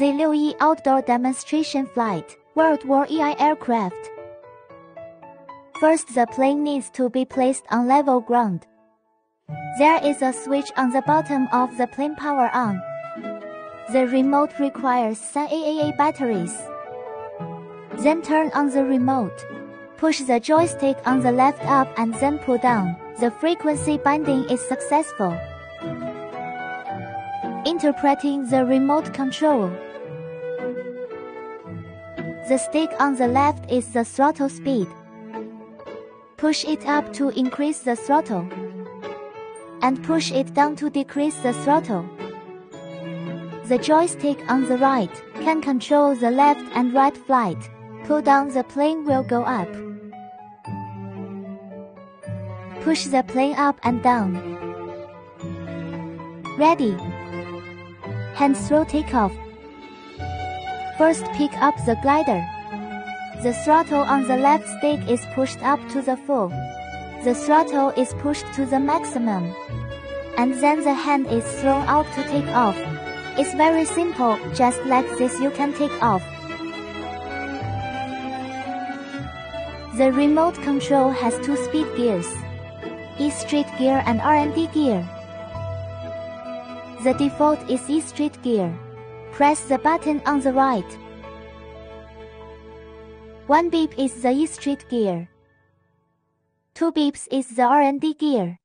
Z-6E Outdoor Demonstration Flight World War EI aircraft. First the plane needs to be placed on level ground. There is a switch on the bottom of the plane power on. The remote requires some AAA batteries. Then turn on the remote. Push the joystick on the left up and then pull down. The frequency binding is successful. Interpreting the remote control. The stick on the left is the throttle speed. Push it up to increase the throttle. And push it down to decrease the throttle. The joystick on the right can control the left and right flight. Pull down the plane will go up. Push the plane up and down. Ready. Hand throw takeoff. First pick up the glider. The throttle on the left stick is pushed up to the full. The throttle is pushed to the maximum. And then the hand is thrown out to take off. It's very simple, just like this you can take off. The remote control has two speed gears. E Street gear and R&D gear. The default is E Street gear. Press the button on the right. One beep is the E Street gear. Two beeps is the R&D gear.